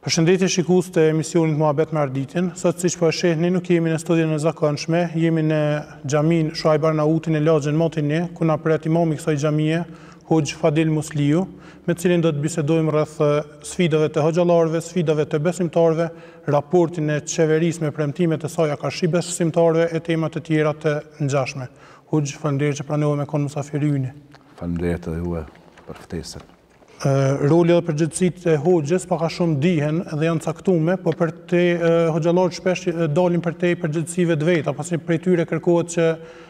Përshëndetje shikues të emisionit Muhabet me Arditin. Sot siç po e shehni, nuk jemi në studion e zakonshme, jemi në xhaminë Shuajb Arnauti në lagjen Mati 1, ku na pret imami i kësaj xhamie, Hoxhë Fadil Musliu, me cilin do të bisedojmë rreth sfidave të hoxhallarëve, sfidave të besimtarëve, raportin e qeverisë me premtimet e saja karshi besimtarëve e tema të tjera të ngjashme. Hoxhë, faleminderit që pranove me kon mysafiri yni. Faleminderit edhe juve për ftesën. Roli dhe përgjegjësitë e hoxhës pak a shumë dihen dhe janë caktume, po prapë te hoxhallarët shpesh dalin përtej përgjegjësive të veta, pasi prej tyre kërkohet që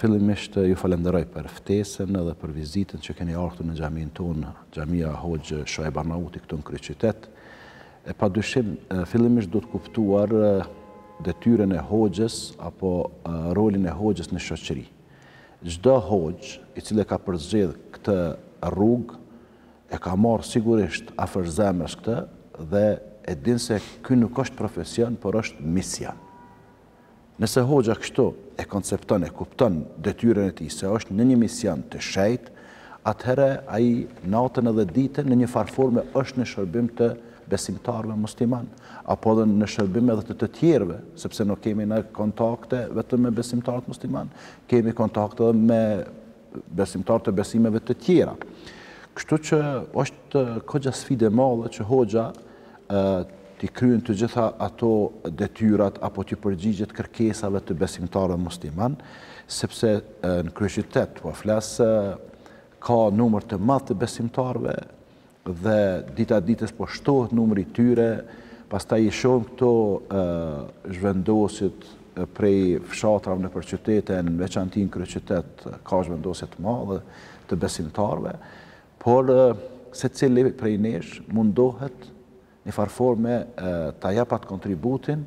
Fillimisht ju falenderoj për ftesën dhe për vizitën që keni ardhur në xhaminë tonë, Xhamia Hoxhë Shuajb Arnauti këtu në kryeqytet. E padyshim, fillimisht duhet kuptuar detyrën e hoxhës apo rolin e hoxhës në shoqëri. Çdo hoxhë i cili ka përzgjedh këtë rrugë e ka marrë sigurisht afër zemrës këtë dhe e din se ky nuk është profesion, por është mision. Nëse Hoxha kështu e koncepton e kupton detyrën e tij se është në një mision të shenjtë, atëherë ai natën edhe ditën në një farë forme është në shërbim të besimtarëve muslimanë, apo edhe në shërbim edhe të të tjerëve, sepse nuk kemi ne kontakte vetëm me besimtarët muslimanë, kemi kontakte edhe me besimtarë të besimeve të tjera. Kështu që është goxha sfidë e madhe që Hoxha t'i kryejë të gjitha ato detyrat apo t'i përgjigjet kërkesave të besimtarëve musliman, sepse në kryeqytet, po flas ka numër të madh të besimtarëve dhe dita ditës po shtohet numri i tyre, pastaj i shohim këto zhvendosjet prej fshatrave nëpër qytete, në veçanti në kryeqytet ka zhvendosje të madhe të besimtarëve, Por secili prej nesh mundohet njëfarë forme ta japë atë kontributin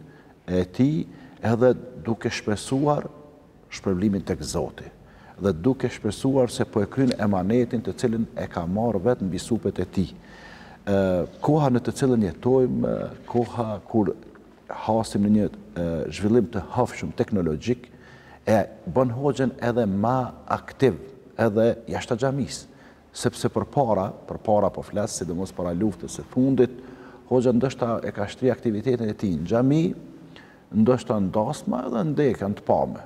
e tij edhe duke shpresuar shpërblimin tek Zoti dhe duke shpresuar se po e kryen emanetin të cilin e ka marrë vetë mbi supet e tij. Koha në të cilën jetojmë, koha kur hasim në një zhvillim të hovshëm teknologjik, e bën hoxhën edhe ma aktiv, edhe jashta xhamisë, sepse përpara, përpara po flas, sidomos para luftës së fundit, hoxha ndoshta e ka shtri aktivitetin e tij në xhami, ndoshta në dasma edhe në dekë, në të pame,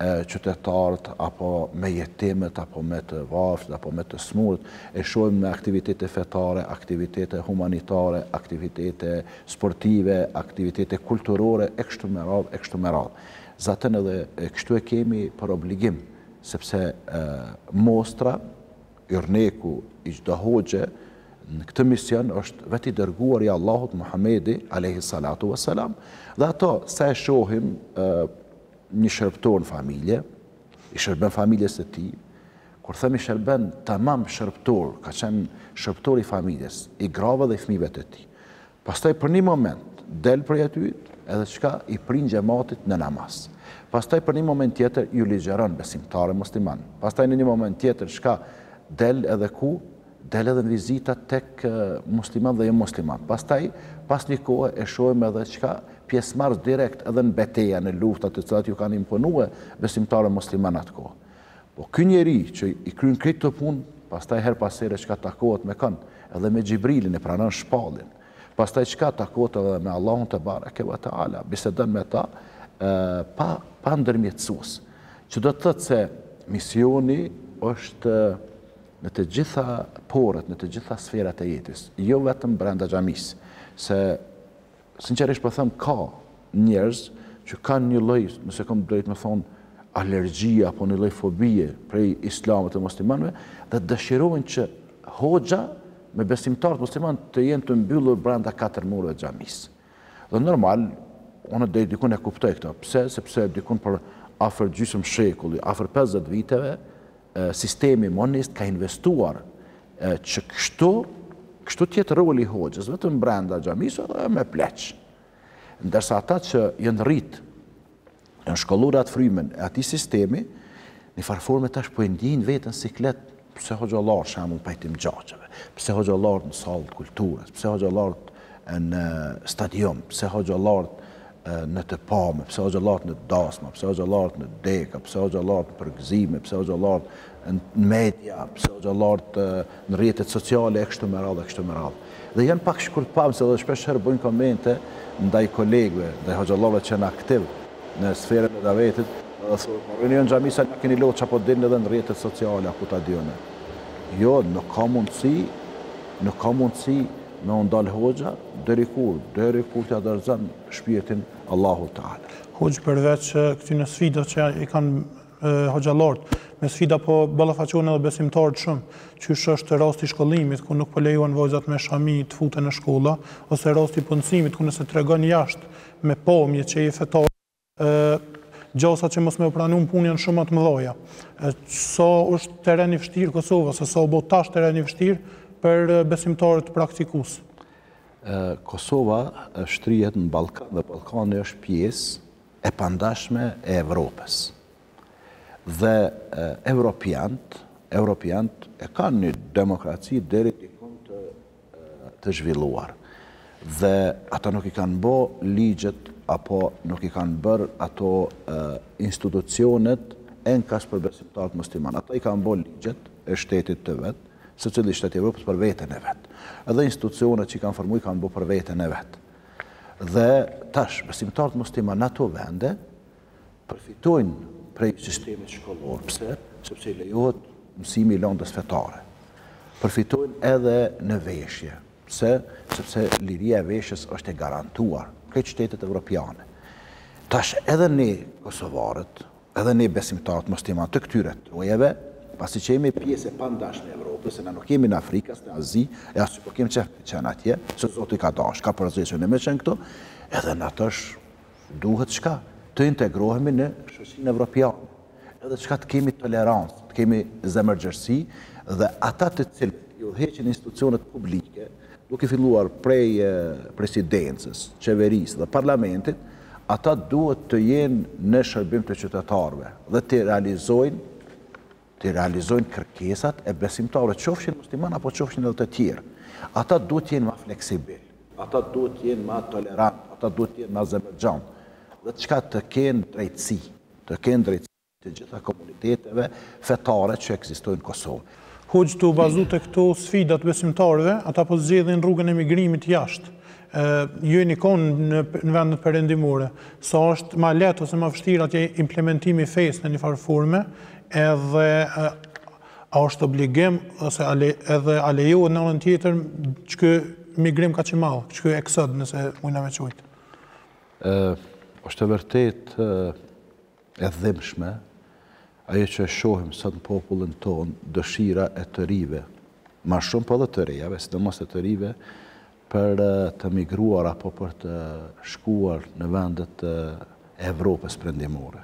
qytetarët apo me jetimet, apo me të varft, apo me të smurët, e shohim me aktivitete fetare, aktivitete humanitare, aktivitete sportive, aktivitete kulturore, e kështu me radhë, e kështu me radhë. Zaten edhe kështu e kemi për obligim, sepse mostra, yrneku i çdo hoxhe, në këtë mision është vetë i dërguar i Allahut Muhammedi, a.s. Dhe ato, se e shohim, një shërbëtor në familje, i shërben familjes të tij, kur them i shërben tamam shërbëtor, ka qenë shërbëtor i familjes, i grave dhe i fmive të tij. Pastaj për një moment, del prej aty, edhe çka i prin xhematit në namaz. Pastaj për një moment tjetër, ju ligjeron besimtarëve musliman. Pastaj në një moment tjetër, çka del edhe ku, Del edhe në vizita tek muslimanë dhe jomuslimanë. Pastaj, pas një kohe, e shohim edhe çka pjesëmarr direkt edhe në beteja, në lufta të cilat ju kanë imponue besimtarëve muslimanë atë kohë. Po ky njeri që i kryen krejt këto punë, pastaj herë pas here çka takohet me kën, edhe me Xhibrilin, e pranon shpalljen. Pastaj çka takohet edhe me Allahun tebareke ve teala, bisedon me ta pa ndërmjetësues. Që do të thotë se misioni është në të gjitha poret, në të gjitha sferat e jetës, jo vetëm brenda xhamisë, se sinqerisht po them ka njerëz që kanë një lloj, nëse kam drejt me thonë, alergji apo një lloj fobie prej islamit e muslimanëve dhe dëshirojnë që hoxha me besimtarët muslimanë të jenë të mbyllur brenda katër mureve të xhamisë. Dhe normal, unë deri dikun e kuptoj këtë. Pse? Sepse dikun për afër gjysëm shekulli, afër 50 viteve, sistemi monist ka investuar që kështu, kështu të jetë roli i hoxhës, vetëm brenda xhamisë dhe me pleq. Ndërsa ata që janë rritë Janë shkollur n'atë frymën e atij sistemi, në njëfarë forme tash po e ndjejnë veten siklet, pse hoxhallarët shembull n'pajtim gjaqeve, pse hoxhallarët në sallë të kulturës, pse hoxhallarët në stadium, pse hoxhallarët në të pame, pse hoxhallarët në dasma, pse hoxhallarët në deka, pse hoxhallarët në përgëzime, pse hoxhallarët në media, pse hoxhallarët në rrjetet sociale e kështu me radhë e kështu me radhë. Dhe janë pak shkurtpamës edhe shpesh herë bëjnë komente ndaj kolegëve, ndaj hoxhallarëve që janë aktiv në sferën e davetit, edhe thonë, po rrini ju në xhami sa na keni lodhë ça po dilni edhe në rrjetet sociale, a ku ta di unë. Jo, nuk ka mundësi, nuk ka mundësi me u ndal hoxha, deri kur, deri kur t'ia dorëzon shpirtin Allahut teala. Hoxha përveç këtyre sfidave që i kanë hoxhallart, me sfida po ballafaqohen edhe besimtarët shumë, qysh është rasti i shkollimit, ku nuk po lejohen vajzat me shami të futen në shkolla, ose rasti i punësimit, ku nëse tregon jashtë me pamje që je fetar, gjasat që mos me u pranu në punë janë shumë më të mëdha. Sa është teren i vështirë Kosova, ose sa u bo tash teren i vështirë për besimtarët praktikues. Kosova shtrihet në Ballkan dhe Ballkani është pjesë e pandashme e Evropës. Dhe evropiant, evropiant e kanë një demokraci deri dikun të zhvilluar. Dhe ata nuk i kanë bo ligjet apo nuk i kanë bërë ato institucionet enkas për besimtarët musliman. Ata i kanë bo ligjet e shtetit të vet, secili shtet i Evropës për veten e vet. Edhe institucionet që i kanë formu i kanë bo për veten e vet. Dhe tash, besimtarët muslimanë në ato vende përfitojnë prej sistemit shkollor. Pse? Sepse i lejohet mësimi i lëndës fetare. Përfitojnë edhe në veshje. Pse? Sepse liria e veshjes është e garantuar te këto shtetet evropiane. Tash edhe ne, Kosovarët, Edhe ne besimtarët muslimanë të këtyre trojeve, pasi që jemi pjesë e pandashme e Evropës, se na nuk jemi në Afrika, as në Azi, e as po kemi qef me qenë atje, se Zoti ka dashtë, ka përzgjedh që ne me qenë këtu, edhe na tash duhet çka? Të integrohemi në shoqërinë evropiane, edhe çka të kemi tolerancë, të kemi zemërgjerësi dhe ata të cilët i udhëheqin institucionet publike, duke filluar prej Presidencës, Qeverisë dhe Parlamentit, ata duhet të jenë në shërbim të qytetarëve dhe t'i realizojnë, t'i realizojnë kërkesat e besimtarëve, qofshin muslimanë apo qofshin edhe të tjerë. Ata duhet të jenë ma fleksibil, ata duhet të jenë ma tolerant, ata duhet të jenë ma zemërgjan dhe çka të kenë drejtësi, të kenë drejtësi. të gjitha komuniteteve fetare që ekzistojnë në Kosovë. Hoxhë tu u bazu te këto sfida të besimtarëve, ata po zgjedhin rrugën e migrimit jashtë, janë n'ikje në vendet perëndimore, sa është ma lehtë ose ma vështirë atje implementimi i fesë në një farë forme, edhe a është obligim ose a le edhe a lejohet në anën tjetër qiky migrim kaq i madh, qiky eksod nëse mujna me qujt. Ë është e vërtetë E dhimbshme, ajo që e shohim sot në popullin tonë, dëshira e të rinjve, ma shumë po dhe të rejave, sidomos e të rinjve, për të migruar apo për të shkuar në vendet e Evropës perëndimore.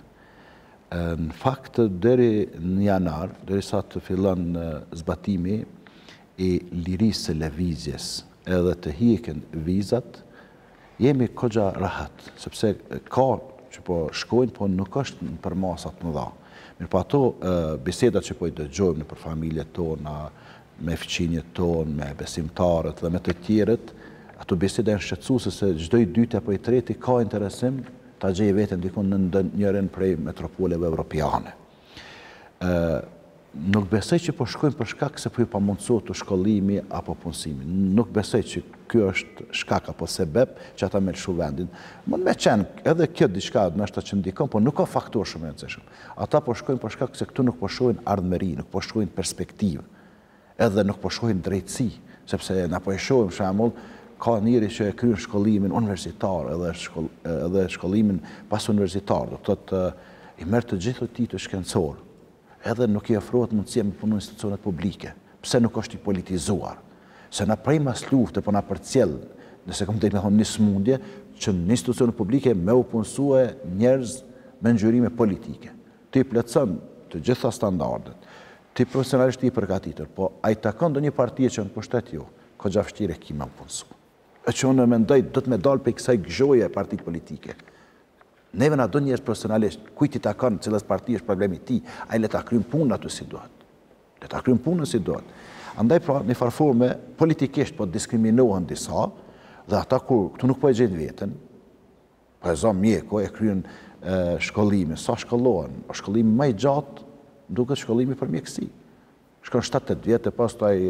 Në fakt, deri në janar, derisa të fillon zbatimi i lirisë së lëvizjes edhe të hjeken vizat, Jemi koxha rehat, sepse ka që po shkojnë, po nuk është në përmasa të mëdha. Mirëpo ato bisedat që po i dëgjojmë nëpër familjet tona, me fqinjët tonë, me besimtarët dhe me të tjerët, ato biseda janë shqetësuese se çdo i dyti apo i treti ka interesim ta gjejë veten diku në ndonjërin prej metropoleve evropiane. Nuk besoj që po shkojnë për shkak se po ju pamundësohet shkollimi apo punësimi. Nuk besoj që ky është shkak apo sebeb që ata me lëshu vendin. Mund me qenë edhe kjo diçka nashta që ndikon, po nuk ka faktor shumë i rëndësishëm. Ata po shkojnë për shkak se këtu nuk po shohin ardhmëri, nuk po shohin perspektivë. edhe nuk po shohin drejtësi, sepse na po e shohim për shembull, ka njeri që e kryen shkollimin universitar edhe shkollimin pasuniversitar, do të thotë i merr të gjithë titujt shkencorë, edhe nuk i ofrohet mundësia me punu në institucionet publike, pse nuk është i politizuar, se na prej mas lufte po na përcjell, nëse kam drejtë me thonë një sëmundje, që në institucionet publike me u punësu njerëz me ngjyrime politike. T'i plotëson të gjitha standardet. Ti profesionalisht je i përgatitur, po a i takon ndonjë partie që â në pushtet, jo. Koxha vështirë e ki me u punësu. E që unë mendoj duhet me dalë prej kësaj gëzhoje partitë politike. Neve na duhen njerëz profesionalistë, kujt i takon, cilës parti është problemi i tij, ai le ta kryjë punën aty si duhet. Le ta kryjë punën si duhet. Andaj pra njëfarë forme politikisht po diskriminohen disa dhe ata kur këtu nuk po e gjejnë veten, Po e za mjeku, e kryen shkollimin, sa shkollohen, është shkollimi ma i gjatë, duket shkollimi për mjekësi. Shkon 7-8 vjetë, pastaj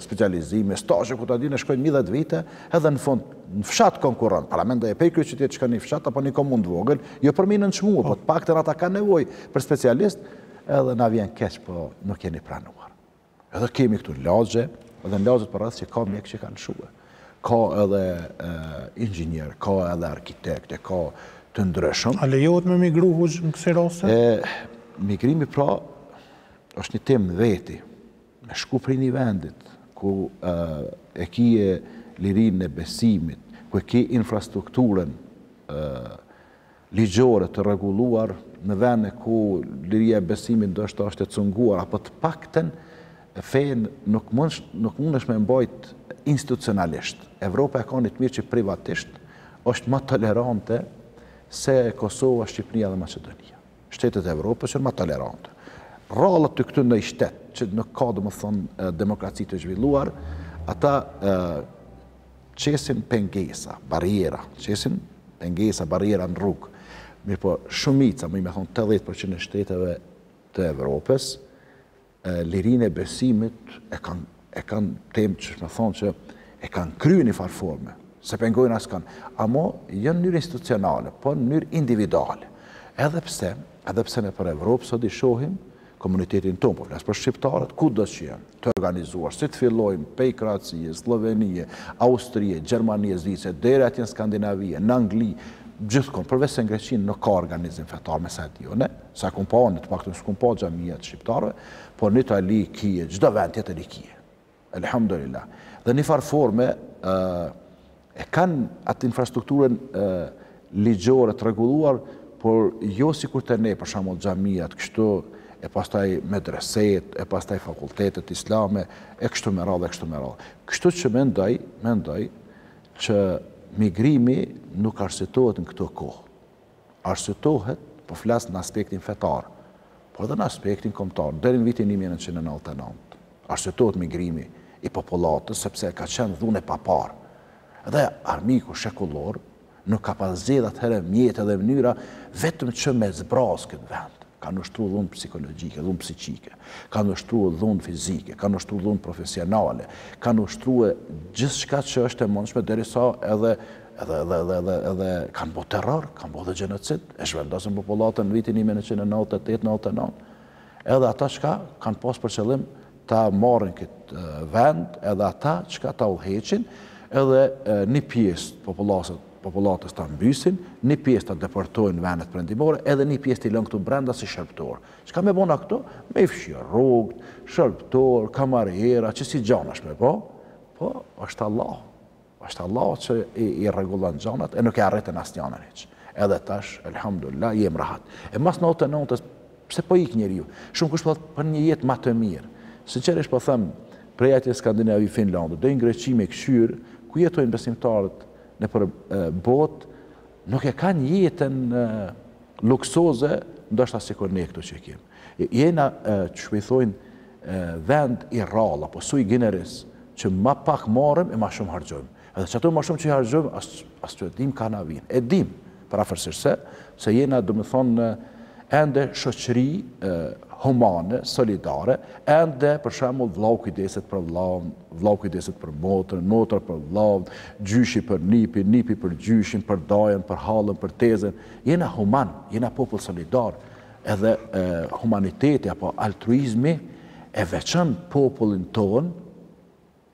specializimi, stazhe e ku ta di unë, shkojnë një dhjetë vite, edhe në fund, në fshat konkurron, paramendoje prej kryeqytetit shkon në një fshat, apo një komunë të vogël, jo për me i nënçmu, po të paktën ata kanë nevojë për specialist, edhe na vjen keq, po nuk jeni pranuar. Edhe kemi këtu lagje, edhe në lagjet përreth që ka mjekë që kanë shku. Ka edhe inxhinierë, ka edhe arkitektë e ka të ndryshëm. A lejohet me migru hoxhë në kësi raste? Migrimi pra është një temë n'veti. Me shku prej një vendit, ku e kie lirinë e besimit, ku e kie infrastrukturën ligjore të rregulluar në vende ku liria e besimit ndoshta është e cunguar apo të paktën fenë nuk mundesh me mbajt institucionalisht. Evropa e ka një të mirë që privatisht është ma tolerante se Kosova, Shqipnia dhe Maqedonia. Shtetet e Evropës janë ma tolerante. Rrallë të ketë ndoj shtet që nuk ka domethonë demokraci të zhvilluar, ata qesin pengesa, barriera, qesin pengesa, barriera në rrugë. Mirëpo, shumica, muj me thonë 80% e shteteve të Evropës, lirinë e besimit e kanë, desha me thonë që e kanë kry njëfar forme, s'e pengojnë askënd, ama jo në mënyrë institucionale, po mënyrë individuale. Edhe pse, edhe pse nëpër Evropë, sot i shohim, komunitetin tonë, po flas për shqiptarët, kudo që janë, të organizuar, si të fillojmë pej Kroacie, Sllovenie, Austrie, Gjermanie, Zvicre, deri atje në Skandinavi, në Angli, gjithkund, përveçse në Greqi nuk ka organizim fetar me sa di unë, sa kam pa unë, të paktën s'kam pa xhamia të shqiptarëve, por në Itali kije, çdo vend tjetër i kije. Elhamdulillah. Dhe një farë forme e kanë atë infrastrukturën ligjore të rregulluar, por jo sikur te ne, për shembull xhamiat kështu, e pastaj medreset, e pastaj fakultetet islame, e kështu me radhë, e kështu me radhë. Kështu që mendoj, mendoj që migrimi nuk arsyetohet në këto kohë. Arsyetohet, po flas në aspektin fetar, po edhe në aspektin kombëtar, deri në vitin një mijë e nëntëqind e nëntëdhjetë e nëntë, arsyetohet migrimi i popullatës sepse ka qenë dhunë e paparë dhe armiku shekullor nuk ka pas zgjedhë atëherë mjete dhe mënyra vetëm që me zbrazë këtë vend. Kanë ushtruar dhunë psikologjike, dhunë psiqike, kanë ushtruar dhunë fizike, kanë ushtruar dhunë profesionale, kanë ushtruar gjithçka që është e mundshme derisa edhe Edhe, edhe, edhe, edhe, edhe kanë bo terror, kanë bo dhe gjenocid, e shvendosën popullatën në vitin 1998-99, edhe ata çka kanë pas për qëllim ta marrin këtë vend, edhe ata çka, ta udhëheqin, edhe një pjesë popullatës, popullatës ta mbysin, një pjesë ta deportojnë vendet përëndimore, edhe një pjesë t'i lënë këtu brenda si shërbëtorë. Çka me bo na këtu? Me i fshi rrugët, shërbëtorë, kamariera, qësi gjanash me bo, po, është Allahu, Është Allahu që i rregullon gjanat e nuk e arritën asnjanën hiç. Edhe tash, elhamdulillah, jem rahat. E mas nëntëdhjetë e nëntës, pse po ik njeriu? Shumëkush po thotë për një jetë ma të mirë. Sinqerisht po them, prej atje Skandinavi, Finlandë, deri në Greqi me kqyr, ku jetojnë besimtarët nëpër botë, nuk e kanë jetën luksoze ndoshta sikur ne këtu që kemi. Jena, ç'po i thojnë, vend i rrallë, apo sui generis, që ma pak marrim e ma shumë harxhojmë. Edhe qato ma shumë që i harxhojmë, as, as s'e dimë kah na vijnë. E dimë, përafërsisht se, se jena, domethënë, ende shoqëri humane, solidare, ende, për shembull, vllau kujdeset për vllaun, vllau kujdeset për motrën, motra për vllaun, gjyshi për nipin, nipi për gjyshin, për dajën, për hallën, për tezën. Jena human, jena popull solidar. Edhe humaniteti apo altruizmi e veçon popullin tonë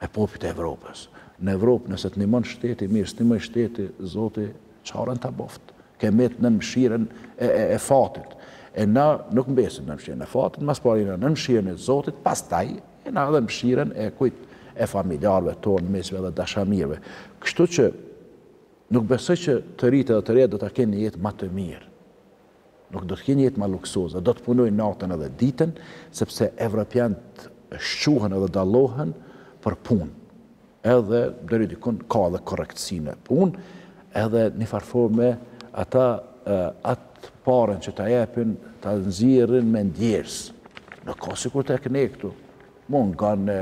prej popujve e Evropës. Në Evropë nëse të ndihmon shteti, mirë, s'të ndihmoi shteti, Zoti çaren ta bëftë. Ke met nën mëshirën e, e, e fatit. E na nuk mbesim nën mëshirën e fatit, ma s'pari na nën mëshirën e Zotit, pastaj e na edhe mëshirën e kujt e familjarëve tonë, miqve edhe dashamirëve. Kështu që nuk besoj që të rinjtë edhe të rejat do ta kenë jetën ma të mirë. Nuk do të kenë jetë ma luksoze, do të punojnë natën edhe ditën, sepse evropianët shquhen edhe dallohen për punë. Edhe deri diku ka edhe korrektësi në punë, edhe njëfarë forme ata atë parën që ta jepin, ta nxjerrin me ndjersë. Nuk ka sikur tek ne këtu. Mungon e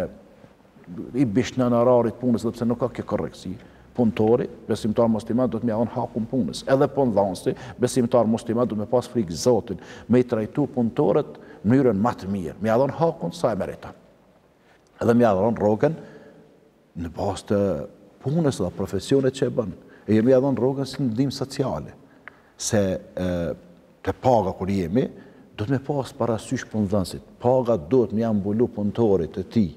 i bisht orarit t'punës dhe pse nuk ka kjo korrektësi. Punëtori besimtar musliman duhet me ia dhanë hakun punës. Edhe punëdhansi besimtar musliman duhet me pas frikë zotin, me i trajtu punëtorët në mënyrën ma të mirë. Me ia dhanë hakun sa e meriton. Edhe me ia dhanë rrogën në bazë të punës dhe profesionit që e bën. E jo me ia dhanë rrogën si ndihmë sociale. se te paga kur jemi, duhet me pas parasysh punëdhënësit. Paga duhet me ja mbulu punëtorit të tij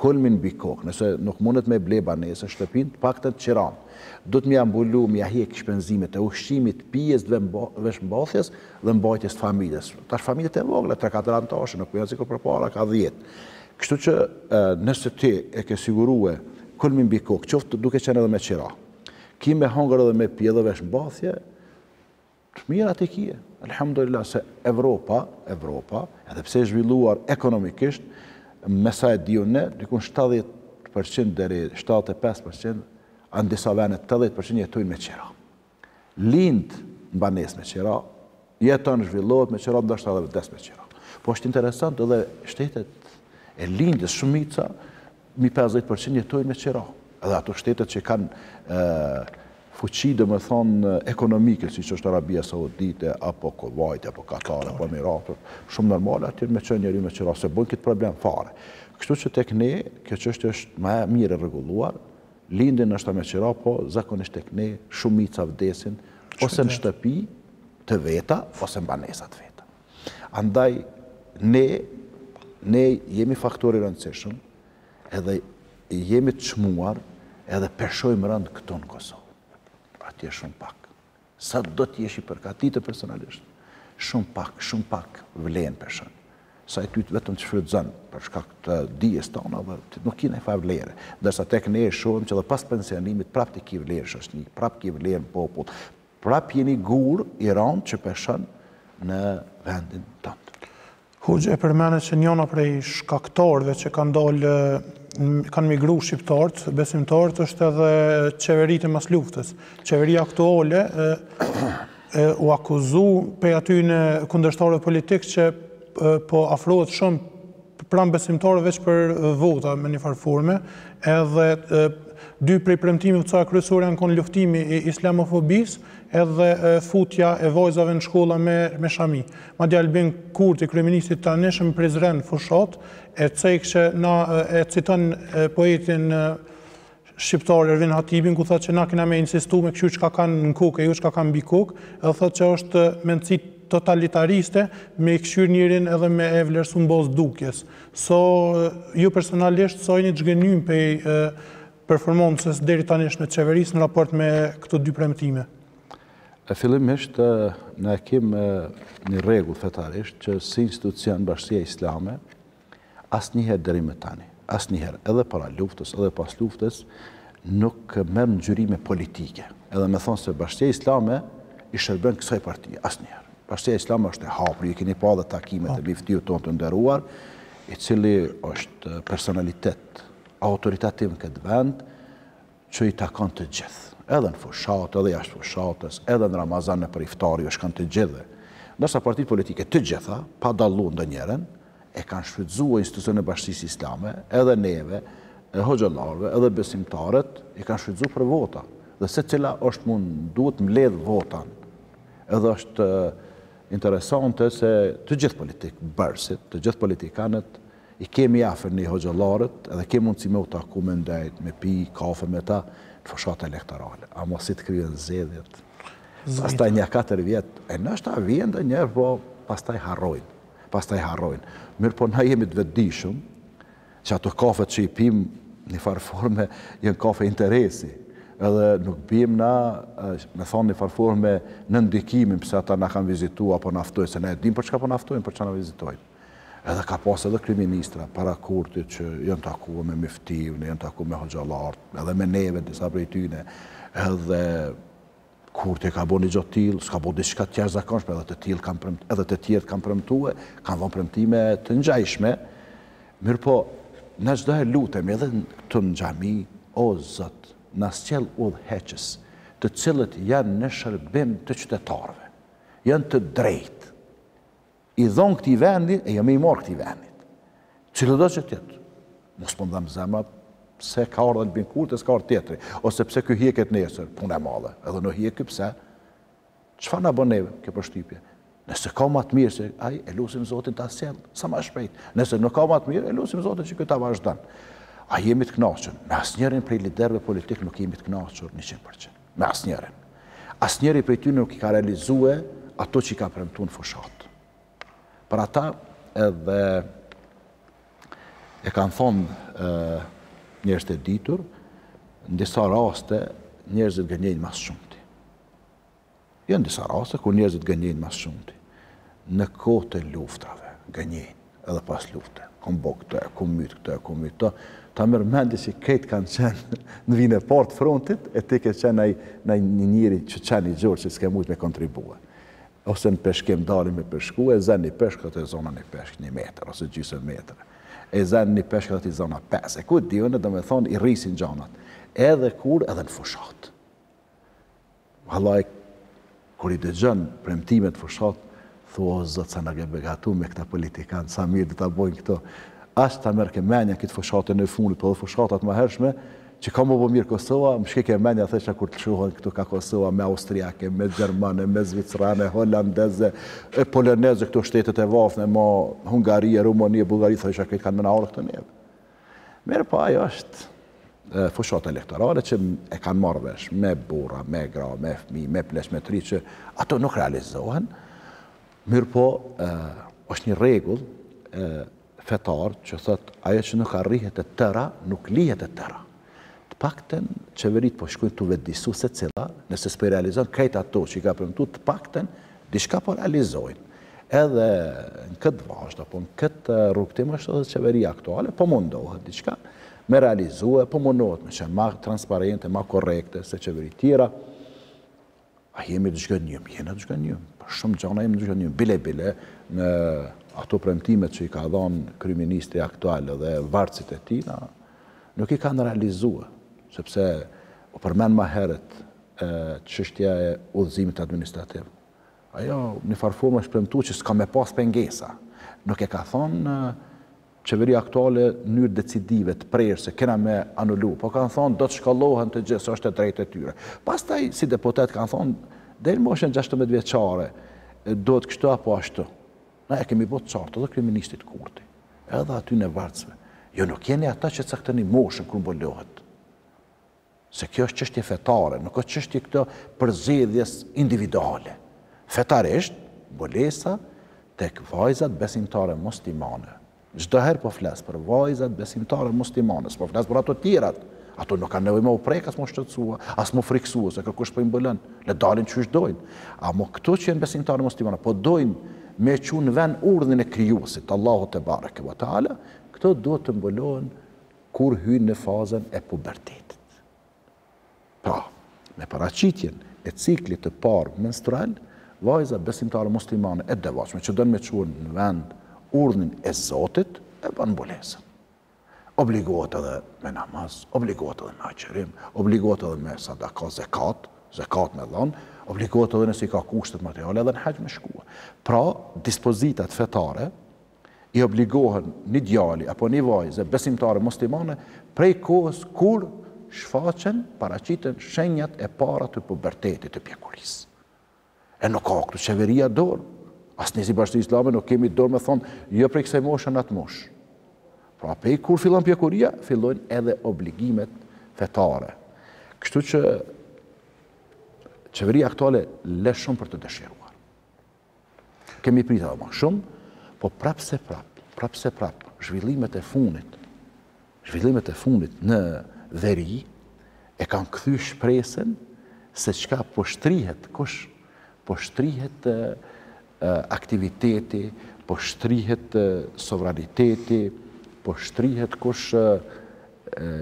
kulmin mbi kokë. Nëse nuk mundet me ble banesë, shtëpinë, të paktën qiranë. Duhet me ja mbulu, me ja hjek shpenzimet e ushqimit, pijes, veshmbathjes dhe mbajtjes të familjes. Tash familjet e vogla, tre katër anëtarëshe, nuk janë sikur përpara ka dhjetë. Kështu që nëse ti e ke sigurue kulmin mbi kokë, qoftë duke qenë edhe me qira, Ki me hongër edhe me pi edhe veshmbathje, të mira ti ki. Alhamdulillah se Evropa, Evropa, edhe pse e zhvilluar ekonomikisht, me sa e di unë, dikun 70% deri 75%, a në disa vende 80% jetojnë me qera. Lind në banesë me qera, Jeton, zhvillohet me qira, ndoshta edhe vdes me qira. Po është interesant edhe shtetet e lindjes, shumica, mi 50% jetojnë me qira. Edhe ato shtetet që kanë fuqi, domethënë, ekonomike, siç është Arabia Saudite, apo Kuvajt, apo Katar, apo Emiratet, shumë normale, aty me qenë njeri me qira, s'e bëjnë këtë problem fare. Kështu që tek ne, kjo çështje është ma mirë e rregulluar, lindin ndoshta me qira, po zakonisht tek ne, shumica vdesin, ose në shtëpi, të veta ose në banesa të veta. Andaj, ne, ne jemi faktor i rëndësishëm edhe jemi të çmuar edhe peshojmë rëndë këtu në Kosovë. Atje shumë pak. Sado të jesh i përgatitun profesionalisht, Shumë pak, shumë pak vlen, peshon. Se ai ty vetëm të shfrytëzon për shkak të dijes tane dhe ti nuk ki najfarë vlere. Ndërsa tek ne e shohim që edhe pas pensionimit prap ti ki vlerë n'shoqni, prap ki vlerë në popull, Prap je një gur i rëndë që peshon në vendin tënd. Hoxhë e përmende që njoni prej shkaktarëve që kanë dalë kanë migru shqiptarët, besimtarët është edhe qeveritë e mas luftës. Qeveria aktuale u akuzu prej atyne kundërshtarëve politikë që po afrohet shumë pranë besimtarëve veç për vota me një farë forme, edhe dy prej premtimeve të saj kryesore janë kon luftimi i islamofobisë edhe futja e vajzave në shkolla me shami. Madje Albin Kurti, kryeministri i tanishëm n'Prizren n'fushatë e cekshe na e citon poetin shqiptar Ervin Hatibin ku thot që na kena me insistu me kqyr çka kanë në kokë e jo çka kanë mbi kokë, edhe thotë që është mendësi totalitariste me i kqyr njërin edhe me e vlerësu n'bazë dukjes. So ju personalisht sa jeni t'zhgënjym pej performancës deritanishme t'qeverisë në raport me këto dy premtime? Fillimisht na e kemi një rregull fetarisht që si institucion Bashkësia Islame Asnjëherë deri më tani, asnjëherë, edhe para luftës, edhe pas luftës, nuk merr ngjyrime politike. Edhe me thonë se Bashkësia Islame i shërben kësaj partie, asnjëherë. Bashkësia Islame është e hapur, i keni pa dhe takimet e myftiut tonë të nderuar, i cili është personalitet autoritativ në këtë vend, që i takon të gjithë, edhe në fushatë, edhe jashtë fushatës, edhe në Ramazan nëpër iftare u shkon të gjithëve. Ndërsa partitë politike të gjitha, pa dallu ndonjërën, i kanë shfrytëzu institucionet e Bashkësisë Islame, edhe neve hoxhallarëve, edhe besimtarët, i kanë shfrytëzu për vota. Dhe secila është mundu t'i mbledh votat. Edhe është interesante se të gjithë politikëbërësit, të gjithë politikanët, I kemi afër ne hoxhallarët edhe kemi mundësi me u taku me ndejt, me pi kafe me ta, në fushatë elektorale. Ama si të kryhen zgjedhjet. Pastaj nja katër vjet, e ndoshta vjen ndonjëherë po pastaj harrojnë. Pastaj harrojnë. Mirëpo na jemi të vetëdijshëm që ato kafet që i pimë njëfarë forme janë kafe interesi. Edhe nuk bimë na, me thonë njëfarë forme, nën ndikimin pse ata na kanë vizitu apo na ftojnë, se ne e dimë për çka po na ftojnë, për çka na vizitojnë. Edhe ka pas edhe kryeministra para Kurtit që janë taku me myftiun, janë taku me hoxhallarët, edhe me neve disa prej tyne, edhe Kurti e ka bo një gjë të tillë, s'ka bo diçka të jashtëzakonshme, edhe të tjerë kanë premtu, edhe të tjerët kanë premtu, kanë dhënë premtime të ngjajshme, mirëpo na çdo herë lutemi edhe këtu në xhami, o Zot, na sjell udhëheqës, të cilët janë në shërbim të qytetarëve, janë të drejtë. I dhon këtij vendi e jo me i marr këtij vendit. Cilido që të jetë. Mos po m'dhemb zemra pse ka ardhur Albin Kurti, s'ka ardhur tjetri, ose pse ky hjeket nesër, punë e madhe. Edhe në hjek ky pse? Çfarë na bën neve kjo përshtypje? Nëse ka më të mirë se ai, e lutim Zotin ta sjellë sa më shpejt. Nëse nuk ka më të mirë, e lutim Zotin që ky ta vazhdon. A jemi të kënaqur? Me asnjërin prej liderëve politikë nuk jemi të kënaqur 100%. me asnjërin. Asnjëri prej tyre nuk i ka realizue ato që i ka premtu në fushatë. Për ata edhe e kanë thonë njerëzit e ditur, në disa raste njerëzit gënjejnë ma s'shumti. Janë disa raste kur njerëzit gënjejnë ma s'shumti. Në kohë të luftrave, gënjejnë, edhe pas lufte. Kom bo këtë, e kom myt këtë, e kom myt këtë. Ta merr mendja që krejt kanë qenë në vijën e parë t'frontit, e ti ke qenë nëj një njëri që qenë i gjurë që s'ke mujtë me kontribue. Ose në peshkim dali me peshku, e zenë një peshk, thotë e zuna një peshk, një metër, ose gjysëm metër. E zenë një peshk, thotë i zuna pesë. E ku e di unë, do me thonë, i rrisin gjanat. Edhe kur, edhe në fushatë. Vallai kur i dëgjon premtimet në fushatë thua o zot sa na ke begatu me këta politikanë sa mirë do ta bojnë këto ash ta merrke menja këtë fushatën e fundit po dhe fushatat ma t'hershme që ka m'u bo mirë Kosova më shkojke menja thesha kur të shohin këta kah Kosova me austriake me gjermane me zvicrane holandeze e poloneze këto shtetet e varfne ma Hungarie Rumanie Bullgarie thesha këta kanë me na ardhë këtu neve Mirëpo ajo është fushatë elektorale që e kanë marrë vesh me burra, me gra, me fëmijë, me pleq, me t'ri që ato nuk realizohen. Mirëpo është një rregull fetar që thotë ajo që nuk arrihet e tëra, nuk lihet e tëra. Të paktën qeveritë po shkojnë tu vetëdijësu secila, nëse s'po i realizon krejt ato që i ka premtu, të paktën diçka po realizojnë. Edhe në këtë vazhdë apo në këtë rrugëtim është edhe qeveria aktuale, po mundohet diçka me realizue, po mundohet me qenë ma transparente, ma korrekte se qeveritë e tjera. A jemi të zhgënjym? Jena të zhgënjym. Për shumë gjana jemi të zhgënjym. Bile, bile, në ato premtimet që i ka dhanë kryeministri aktual dhe vartësit e tij, nuk i kanë realizua, sepse u përmend ma herët çështja e udhëzimit administrativ. Ajo, një farë forme është premtu që s'ka me pas pengesa. Nuk e ka thonë Qeveria aktuale në mënyrë decidive, të prerë se kena me e anulu, po kanë thonë do të shkollohen të gjithë se është e drejtë e tyre. Pastaj si deputetë kanë thonë deri në moshën gjashtëmbëdhjetë vjeçare duhet kështu apo ashtu. Na e kemi bo të qartë edhe kryeministrit Kurti, edhe atyne vartësve. Jo nuk jeni ata që caktoni moshën kur mbulohet. Se kjo është çështje fetare, nuk është çështje këto përzgjedhjes individuale. Fetarisht, mbulesa tek vajzat besimtare muslimane, çdo herë po flas për vajzat besimtare muslimane, s'po flas për ato tjerat, ato nuk kanë nevojë me u prek as me u shqetësua, as me u frikësua se kërkush po i mbulon, le dalin qysh dojnë. Amo këto që janë besimtare muslimane, po dojnë me e çu në vend urdhrin e Krijuesit, Allahut tebareke ve teala, këto duhet të mbulohen kur hyjnë në fazën e pubertetit. Pra, me paraqitjen e ciklit të parë menstrual, vajza besimtare muslimane e devotshme që don me çuar në vend urdhnin e Zotit, e ban mbulesën. Obligohet edhe me namaz, obligohet edhe me agjërim, obligohet edhe me sadaka, zekat, zekat me dhanë, obligohet edhe nëse i ka kushtet materiale edhe në haxh me shkua. Pra, dispozitat fetare i obligohen një djali apo një vajze besimtare muslimane prej kohës kur shfaqen, paraqiten shenjat e para të pubertetit të pjekurisë. E nuk ka këtu qeveria dorë, as ne si bashkësi islame nuk kemi dorë me thonë, jo prej kësaj moshe në atë moshë. Pra pej kur fillon pjekuria, fillojnë edhe obligimet fetare. Kështu që qeveria aktuale le shumë për të dëshiruar. Kemi pritur më shumë, po prapë se prapë, prapë se prapë, zhvillimet e fundit, zhvillimet e fundit në veri, e kanë kthy shpresën se çka po shtrihet, kush po shtrihet aktiviteti, po shtrihet sovraniteti, po shtrihet kush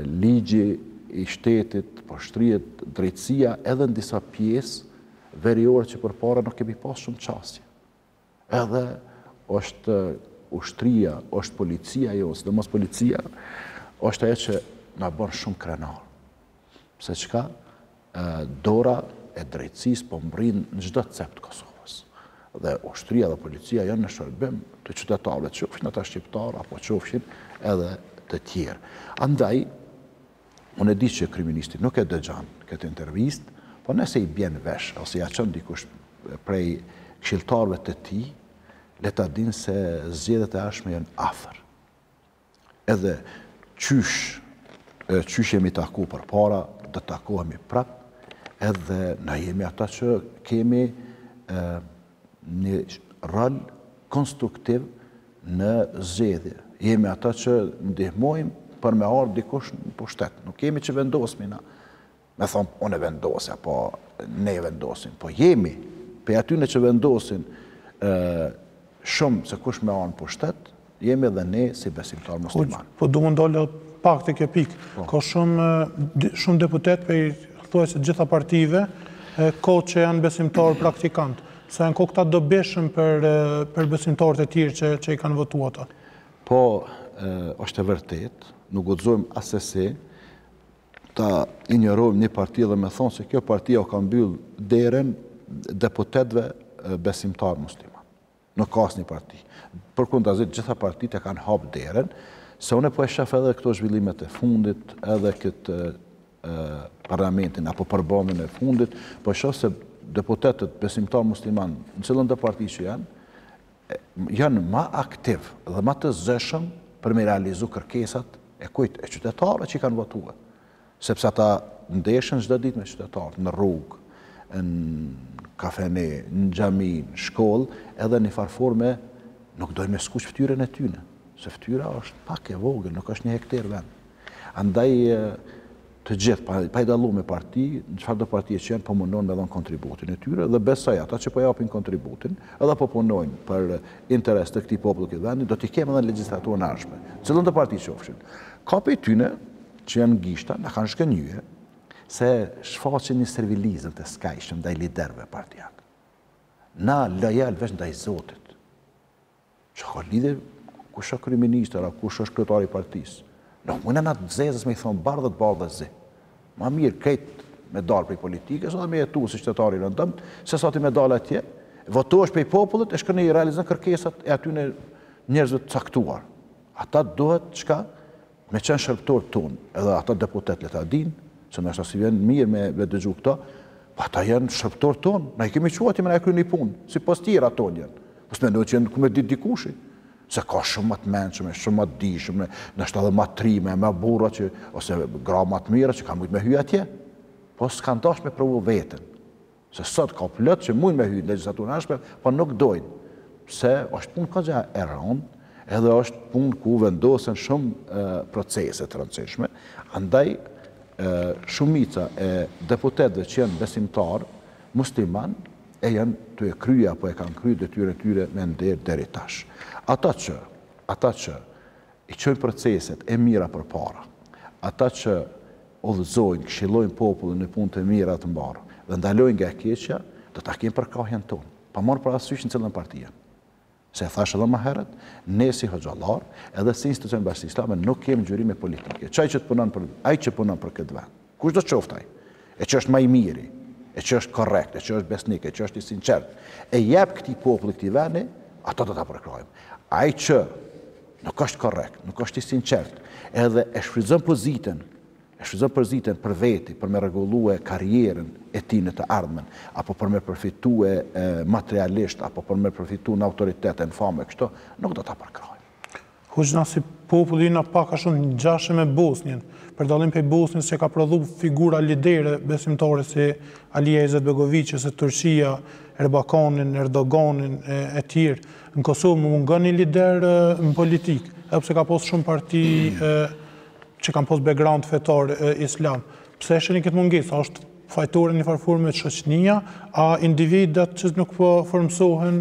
ligji i shtetit, po shtrihet drejtësia edhe në disa pjesë, Veriore që përpara nuk kemi pas shumë qasje. Edhe është ushtria, është policia jo, sidomos policia, është ajo që na bon shumë krenarë. Se çka, dora e drejtësisë po mbrin në çdo cep të Kosovës. Dhe ushtria dhe policia janë në shërbim të qytetarëve, qofshin ata shqiptarë, apo qofshin edhe të tjerë. Andaj, Unë e di që kryeministri nuk e dëgjon këtë intervistë, po nëse i bjen vesh ose ja çon dikush prej këshilltarëve të tij, le ta dinë se zgjedhjet e ardhshme janë afër. Edhe qysh qysh jemi taku përpara, do të takohemi prapë, edhe na jemi ata që kemi një rol konstruktiv në zgjedhje. Jemi ata që ndihmojmë për me ardhë dikush në pushtet. Nuk jemi që vendosmi na. Me thonë, unë e vendosi, apo ne e vendosim. Po jemi, pej atyne që vendosin shumë se kush me ardhë në pushtet, Jemi edhe ne si besimtar musliman. Po du më ndalë pak te kjo pikë. Po. Ka shumë, shumë deputet pothuajse gjitha partive, ka që janë besimtarë praktikantë. Sa janë kon këta dobishëm për, për besimtarët e tjerë që, që i kanë votu ata. Po, është e vërtet, nuk guxojmë asesi ta injorojmë një parti dhe me thonë se kjo parti u ka mbyllë deren deputetve besimtarë musliman. Nuk ka asnjë parti. Përkundrazi të gjitha partitë e kanë hapë derën, se unë po e shoh edhe këto zhvillimet e fundit, edhe këtë parlamentin apo përbërjen e fundit, po shoh se deputetët besimtarë musliman, në cilëndo parti që janë, janë ma aktiv dhe ma të zëshëm për me realizu kërkesat e kujt, e qytetarëve që i kanë votuar. Sepse ata ndeshen çdo ditë me qytetarët, në rrugë, në kafene, në xhami, në shkollë, edhe në një farë forme nuk dojnë me skuq ftyrën e tyne, se ftyra është pak e vogël, nuk është një hektar vend. Andaj të gjithë, pa, pa i dallu me parti, në çfarëdo partie qenë, po mundohen me dhonë kontributin e tyre, dhe besoj ata që po japin kontributin, edhe po punojnë për interes të këtij populli këtij vendi, do t'i kemë edhe në legjislaturën e ardhshme. Cilëndo parti qofshin. Ka prej tyne, që janë n'gishta, na kanë zhgënjy, se shfaqin një servilizëm të skajshëm ndaj liderëve partiak. Na lojal veç ndaj Zotit. S'ka lidhje kush është kryeministër, a kush është kryetari i partisë. Nuk mund na të zezës me i thonë bardhë, t'bardhës zi. Ma mirë krejt me dalë prej politikës, edhe me jetu si qytetar i rëndomtë, se sa ti me dalë atje, votohesh prej popullit, e shkon i realizon kërkesat e atyne njerëzve të caktuar. Ata duhet çka Me qenë shërbëtor ton edhe ata deputet le ta dinë, se ndoshta s'i vjen mirë me m' dëgju këto, po ata janë shërbëtor ton, na i kemi çu atje me na e kry një punë, si pastertia ton janë. Mos mendoni që janë ku me ditë dikushi, se ka shumë ma të mençëm, shumë ma të dijshëm, ndoshta edhe ma trima, ma burra që ose gra ma të mira që kanë mujt me hy atje, po s'kanë dashtë me provu veten. Se sot ka plot që mujnë me hy në legjislaturën e ardhshme, po nuk dojnë. Se është punë kaq e rëndë, edhe është punë ku vendosen shumë procese të rëndësishme, andaj shumica e deputetëve që janë besimtarë musliman e janë tu e kry apo e kanë kry detyrën e tyre me nder deri tash. Ata që, ata që i çojnë proceset e mira përpara, ata që udhëzojnë, këshillojnë popullin në punë të mira të mbarë dhe ndalojnë nga e keqja, do ta kenë përkrahjen tonë, pa marrë parasysh në cilën parti janë. Se e thashë edhe më herët, ne si hoxhallarë, edhe si institucion Bashkësia Islame nuk kemi ngjyrime politike. Qaj që të punon për, ai që punon për këtë vend. Kush do të qoftë ai, e që është ma i miri, e që është korrekt, e që është besnik, e që është i sinqert, e jep këtij populli, këtij vendi, atë do ta përkrahim. Ai që nuk është korrekt, nuk është i sinqert, edhe e shfrytëzon pozitën, e shfrytëzon pozitën për veti, për me rregullue karrierën e tij në të ardhmen, apo për me përfitue materialisht, apo për me përfitu në autoritet e në famë e kështu, nuk do ta përkrahim. Hoxhë, na si popull jena pak a shumë ngjashëm me Bosnjën, për dallim prej Bosnjës që ka prodhu figura lidere besimtare si Alija Izetbegoviqi ose Turqia, Erbakanin, Erdoganin e etj. Në Kosovë mungon një lider në politikë, edhe pse ka pas shumë parti që kanë pas background fetar islam. Pse e shihni këtë mungesë, a është fajtore në një farë forme shoqnia, a individat që nuk po formësohen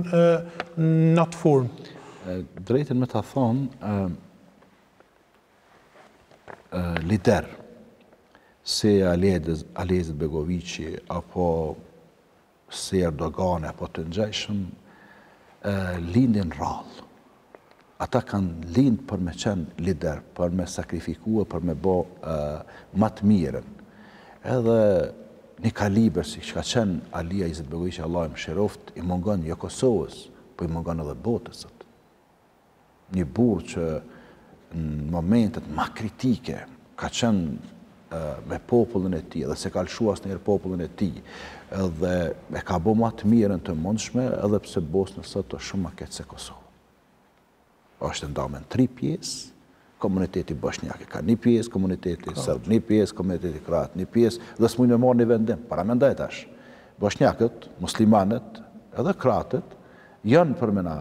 në atë formë? Drejtën me ta thonë, lider, si Alija Izetbegoviqi, apo Si Erdogani apo të ngjajshëm lindin rrallë. Ata kanë lindë për me qenë lider, për me sakrifikua, për me bo ma të mirën. Edhe një kaliber siç ka qenë Alija Izetbegoviqi, Allahu e mëshiroftë, i mungon jo Kosovës, po i mungon edhe botës. Një burrë që në momentet ma kritike ka qenë me popullin e tij, edhe s'e ka lëshu asnjëherë popullin e tij, edhe e ka bo ma të mirën të mundshme, edhe pse n'Bosnë sot është shumë ma keq se n'Kosovë. është e ndame n' tri pjesë, Komuniteti boshnjak e ka një pjesë, komuniteti sërb një pjesë, komuniteti kroat një pjesë dhe s'mujnë me marrë një vendim. Paramendoje tash. Boshnjakët, muslimanët, edhe kroatët, janë për me na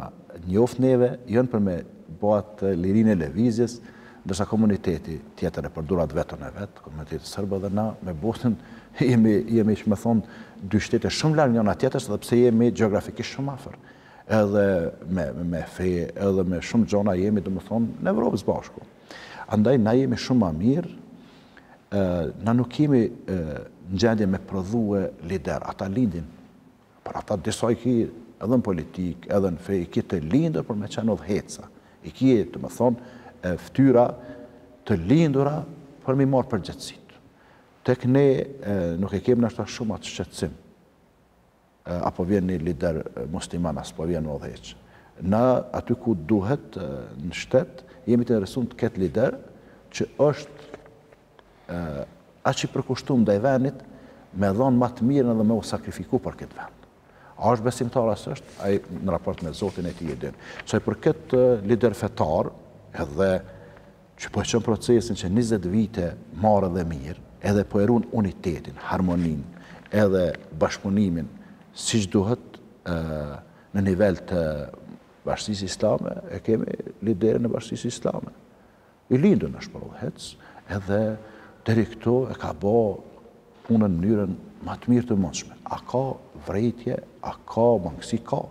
njoftë neve, janë për me bo atë lirinë e lëvizjes, ndërsa komuniteti tjetër e përdor atë veton e vet, komuniteti sërb edhe na me Bosnjën jemi, jemi domethonë, dy shtete shumë larg njëra tjetrës edhe pse jemi gjeografikisht shumë afër. edhe me fe, edhe me shumë gjona jemi domethonë në Evropë s'bashku. Andaj, na jemi shumë ma mirë, na nuk jemi në gjendje me prodhue lider, ata lindin, por ata disa i ki edhe në politikë, edhe në fe, i ki të lindur për me qenë udhëheqsa, i ki domethonë, ftyra të lindura për m'i marrë përgjegjësitë. Tek ne nuk e kemë ndoshta shumë atë shqetësim, a po vjen një lider musliman a s'po vjen n'udhëheqje. Na aty ku duhet në shtet, jemi të interesun të ketë lider që është aq i përkushtum ndaj vendit me dhon ma të mirën edhe me u sakrifiku për këtë vend. A është besimtar a s'është, ai në raport me Zotin e tij e din. Sa i përket lider fetar, edhe që po e çon procesin që njëzet vite marë dhe mirë, edhe po e run unitetin, harmoninë, edhe bashkëpunimin siç duhet në nivel të Bashkësisë Islame, e kemi liderin e Bashkësisë Islame. I lindur është për udhëheqje, edhe deri këtu e ka bo punën në mënyrën ma të mirë të mundshme. A ka vrejtje, a ka mangësi, ka.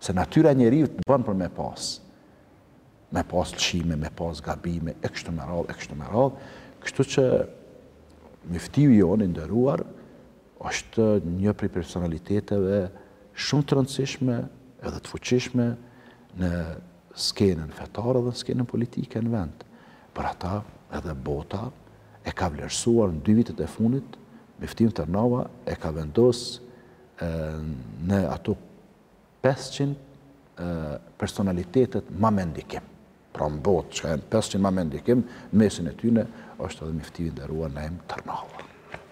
Se natyra e njeriut të ban për me pas. me pas lëshime, me pas gabime, e kështu me radhë, e kështu me radhë, kështu që myftiu jonë i nderuar është një prej personaliteteve shumë të rëndësishme edhe të fuqishme në skenën fetare dhe në skenën politike në vend. Për ata edhe bota e ka vlerësuar në dy vitet e fundit, myfti Tërnava e ka vendos në ato Pesëqind personalitetet ma me ndikim, pra në botë, që janë pesëqind ma me ndikim, në mesin e tyne është edhe myftiu i nderuar Naim Tërnava.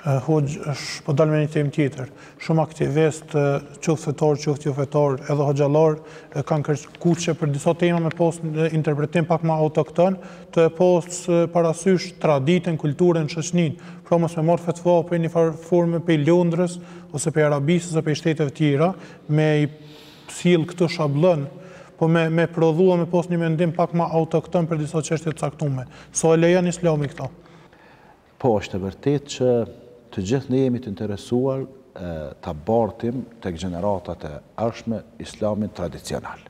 Hoxhë, tash po dal me një temë tjetër. Shumë aktivist, qoftë fetor, qoftë jo fetor, edhe hoxhalor, kanë kërku që për disa tema me pos një interpretim pak ma autokton, tu e pos parasysh traditën, kulturën, shoqninë, pra mos me marë fetva në një farë forme prej Londrës, ose prej Arabisë, ose prej shteteve tjera, me i sjellë këtu shabllon, po me me prodhu e me pas një mendim pak ma autokton për disa çështje të caktume. Sa e lejon Islami këto? Po, është e vërtetë që të gjithë ne jemi të interesuar ta bartim tek gjeneratat e ardhshme Islamin tradicional.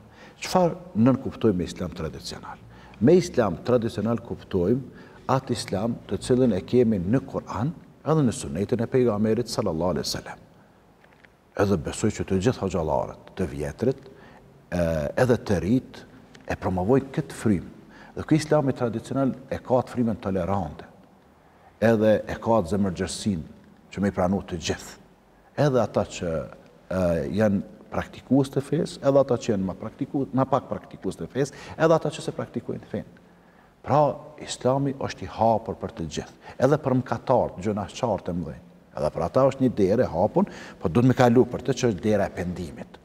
Çfarë nënkuptojmë me Islam tradicional? Me Islam tradicional kuptojmë atë Islam të cilin e kemi në Kur'an edhe në Sunetin e Pejgamberit sallallahu alejhi ve sellem. Edhe besoj që të gjithë hoxhallarët, të vjetrit, edhe të ritë, e promovojnë këtë frymë. Dhe ky Islami tradicional e ka atë frymën tolerante. Edhe e ka atë zemërgjerësinë që me i pranu të gjithë. Edhe ata që janë praktikues të fesë, edhe ata që janë ma pak praktikues të fesë, edhe ata që s'e praktikojnë fenë. Pra, Islami është i hapur për të gjithë, edhe për mëkatarët, gjunahçarët e mëdhenj. Edhe për ata është një derë e hapun, po duhet me kalu për të që është dera e pendimit.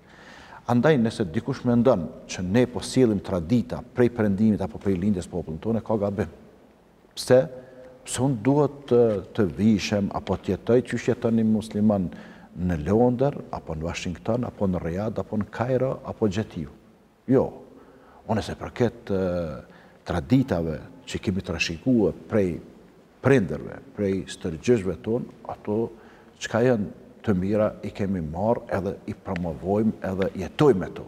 Andaj nëse dikush mendon që ne po sillim tradita prej perëndimit apo prej lindjes në popullin tonë, ka gabim. Pse? Pse unë duhet të, të vishem apo të jetoj qysh jeton një musliman në Londër, apo në Washington, apo në Riyadh, apo në Kairo, apo gjetiu. Jo. Unë sa i përket traditave që kemi trashëgua prej prindërve, prej stërgjyshve tonë, ato çka janë të mira i kemi marrë edhe i promovojmë edhe jetojmë me to.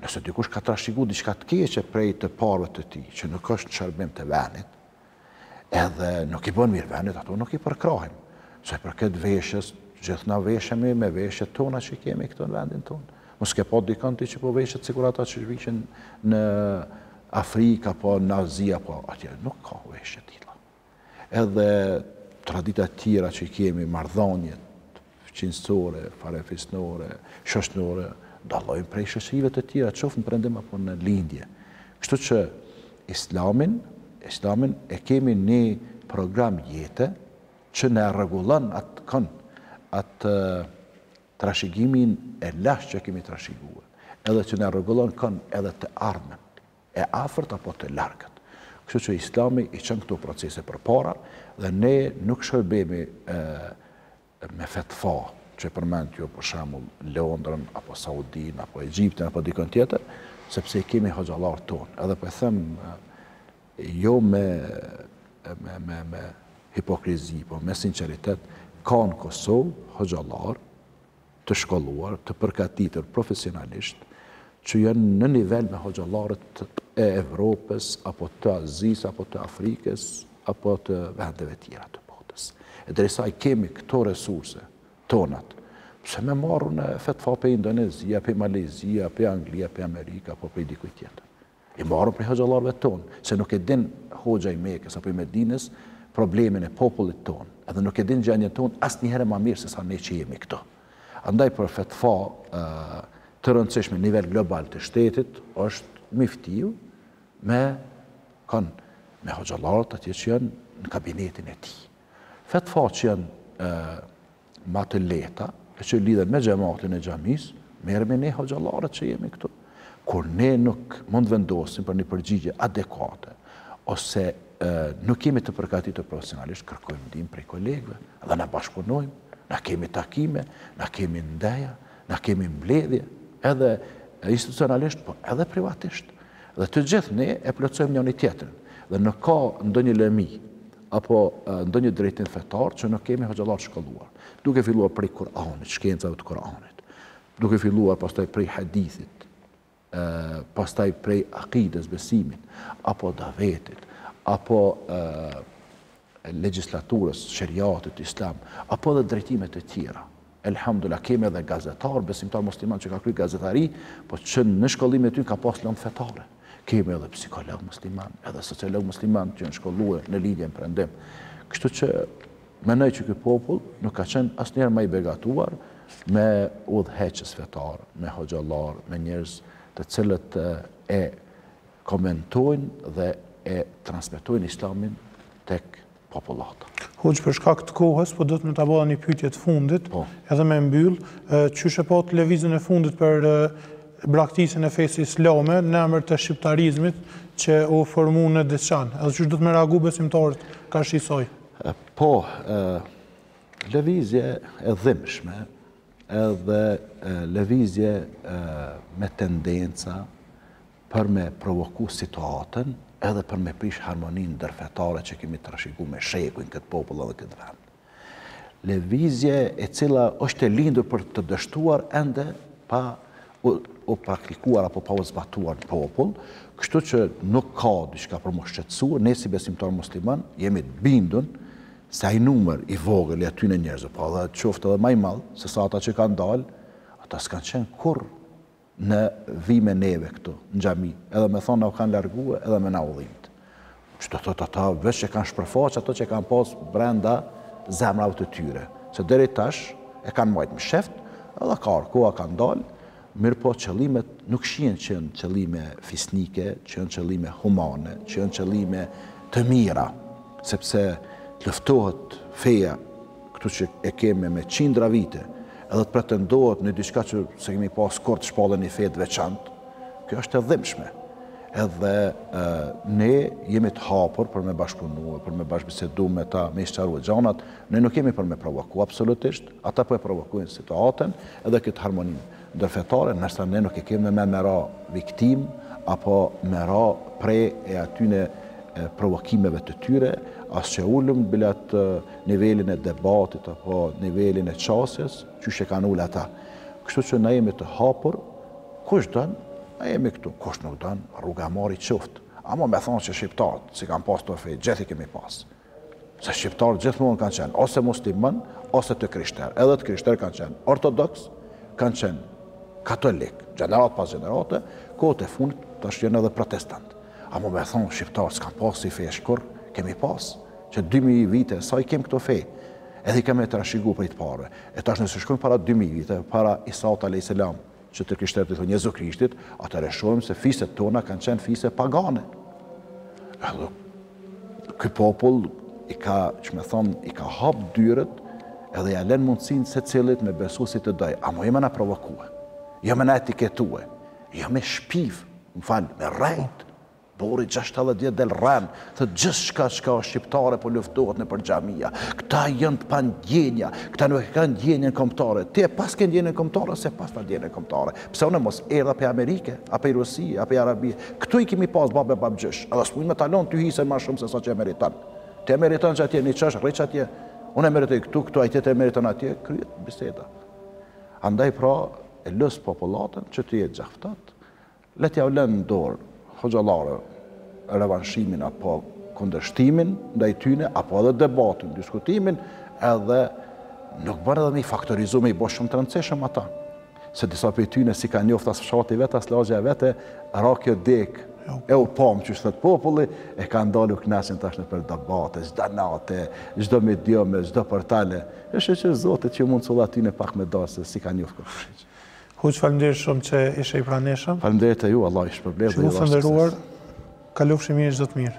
Nëse dikush ka trashëgu diçka të keqe prej të parëve të tij, që nuk është në shërbim të vendit, edhe nuk i bën mirë vendit, ato nuk i përkrahim. Sa i përket veshjes, gjithë na veshemi me veshjet tona që i kemi këtu në vendin tonë. Mos ke pa dikën ti që po veshet sikur ata që vishen në Afrikë apo në Azi apo atje, nuk ka veshje të tilla. Edhe traditat tjera që i kemi, marrëdhëniet, fqinjësore, farefisnore, shoqërore, dallojnë prej shoqërive të tjera, qoftë në perëndim apo në lindje. Kështu që Islamin, Islamin e kemi një program jete që na e rregullon, atë, kon, atë trashëgimin e lashtë që e kemi trashëguar, edhe që na rregullon kon edhe të ardhmen. e afërt apo të largët. Kështu që Islami i çon këto procese përpara dhe ne nuk shërbemi me fetfa që e përmendët ju për shembull Londrën apo Saudinë apo Egjiptin apo dikën tjetër, sepse i kemi hoxhallarë tonë. Edhe po e them jo me me me me hipokrizi, po me sinqeritet, ka në Kosovë hoxhallarë të shkolluar, të përgatitur profesionalisht, që janë në nivel me hoxhallarët e Evropës, apo të Azisë, apo të Afrikës, apo të vendeve tjera të botës. E derisa i kemi këto resurse tonat, pse me marrë unë fetfa prej Indonezie, prej Malajzie, prej Anglie, prej Amerike, apo prej dikuj tjetër. I marrim prej hoxhallarëve tonë, se nuk e din hoxha i Mekës apo i Medinës problemin e popullit tonë, edhe nuk e din gjendjen tonë asnjëherë ma mirë se sa ne që jemi këtu. Andaj për fetfa të rëndësishme në nivel global të shtetit është myftiu me kon me hoxhallarët atje që janë në kabinetin e tij. Fetfa që janë ma të lehta, e që lidhen me xhematin e xhamisë, merremi ne hoxhallarët që jemi këtu. Kur ne nuk mund të vendosim për një përgjigje adekuate, ose nuk jemi të përgatitur profesionalisht, kërkojmë ndihmë prej kolegëve dhe na bashkëpunojmë, na kemi takime, na kemi ndeja, na kemi mbledhje, edhe institucionalisht, po edhe privatisht. Dhe të gjithë ne e plotësojmë njëri tjetrin. Dhe nuk ka ndonjë lëmi apo ndonjë drejtim fetar që nuk kemi hoxhallar të shkolluar, duke filluar prej Kur'anit, shkencave të Kur'anit, duke filluar pastaj prej hadithit, pastaj prej akides, besimit, apo davetit, apo legjislaturës, sheriatit islam, apo edhe drejtimet e tjera. Elhamdulilah kemi edhe gazetar besimtar musliman që ka kry gazetari, po që në shkollimin e tyne ka pas lëndë fetare. Kemi edhe psikolog musliman, edhe sociolog musliman që janë shkollue në lindje, në prendim. Kështu që menoj që ky popull nuk ka qenë asnjëherë ma i begatuar me udhëheqës fetar, me hoxhallarë, me njerëz të cilët e komentojnë dhe e transmetojnë islamin tek popullata. Hoxhë për shkak të kohës, po du me ta ba ni pyetje të fundit, edhe me mbyll, qysh e patë lëvizjen e fundit për braktisjen e fesë islame në emër të shqiptarizmit që u formu në Deçan, edhe qysh duhet me reagu besimtarët karshi saj? Po, lëvizje e dhimshme, edhe lëvizje me tendenca për me provoku situatën edhe për me prish harmoninë ndërfetare që kemi trashigu me shekuj në këtë popull dhe këtë vend. Lëvizje e cila është e lindur për të dështuar ende pa u praktikuar apo pa u zbatuar në popull, kështu që nuk ka diçka për m'u shqetësuar, ne si besimtar musliman jemi të bindun se ai numër i vogël i atyne njerëzve, po edhe qoftë edhe ma i madh se sa ata që kanë dalë, ata s'kanë qenë kurrë në vijë me neve këtu në xhami, edhe me thanë na u kanë largue edhe me na u dhimbtë. Që do të thotë ata veç e kanë shpërfaqë atë që e kanë pas brenda zemrave të tyre, se deri tash e kanë majtë msheft, edhe ka ardh koha kanë dalë, Mirëpo qëllimet nuk shihen që janë qëllime fisnike, që janë qëllime humane, që janë qëllime të mira, sepse të luftohet feja këtu që e kemi me qindra vite, edhe të pretendohet në diçka që s'e kemi pas kurrë, të shpallin një fe të veçantë, kjo është e dhimshme. Edhe ne jemi të hapur për me bashkëpunu, për me bashkëbisedu me ta, me i sqarue gjanat, ne nuk jemi për me provoku, absolutisht, Ata po e provokojnë situatën edhe këtë harmoninë ndërfetare, ndërsa ne nuk e kemi me me ra viktimë apo me ra pre e atyne provokimeve të tyre, as që e ulim bile atë nivelin e debatit apo nivelin e qasjes, qysh e kanë ulë ata. Kështu që na jemi të hapur, kush don, na jemi këtu, kush nuk don, rruga e marë i qoftë. Ama me thanë që shqiptarët s'i kanë pas këto fe, gjithë i kemi pas. Se shqiptarët gjithmonë kanë qenë ose musliman, ose të krishter. Edhe të krishter kanë qenë ortodoks, kanë qenë katolik, gjenerat pas gjenerate, kohët e funit tash janë edhe protestant. Ama me thanë, shqiptarët s'i kanë pas, si fe s'kurrë, kemi pas, që 2000 vite, sa i kem këto fe, edhe i kem trashigu prej të parve. E tash nëse shkojmë para 2000 vite, para Isait a.s. që të krishterë, ti thom Jezu Krishtit, atëherë shohim se fiset tona kanë qenë fise pagane. Edhe ky popull i ka, që me thonë, i ka hap dyert edhe ja len mundësin secilit me besu si të dojë. Ama jo me na provokue, jo me na etiketue, jo me shpif, më falë, me rrejt. Burri gjashtëdhjetë vjet del rren thot gjithçka çka është shqiptare po luftohet nëpër xhamia këta jan të pandjenja këta nuk e kan ndjenjen kombëtare ti e paske ndjenjen kombëtare ose e pasna ndjenjen kombëtare pse unë mos erdha prej amerike a prej rusie a prej arabie këtu i kemi pas bab e babgjysh edhe s'muj me ta lon ty hisen ma shum se sa që e meriton ti e meriton që atje n'qofsh rri atje unë e meritoj këtu këtu ai tjetri e meriton atje kryet biseda andaj pra e lus popullatën që të jetë gjakftoft Le t'jau lënë në dorë hoxhallarëve revanshimin apo kundërshtimin ndaj tyne, apo edhe debatin, diskutimin, edhe nuk bon edhe me i faktorizu, me i bo shumë të rëndësishëm ata. Se disa prej tyne s'i ka njoft as fshati vet, as lagja e vet, ra kjo dekë, e u panë qysh thet populli, e kan dal, u knaqën tash nëpër debate, çdo nate, çdo mediume, çdo portale, e shyqyr Zotit që u mundësu atyne pak me dal, se s'i ka njoft kër. Hoxhë faleminderit shumë që ishe i pranishëm. Faleminderit e ju, Allah ju shpërbleftë dhe ju dhashtë sukses. T'nderuar, kalofshi mirë çdo të mirë.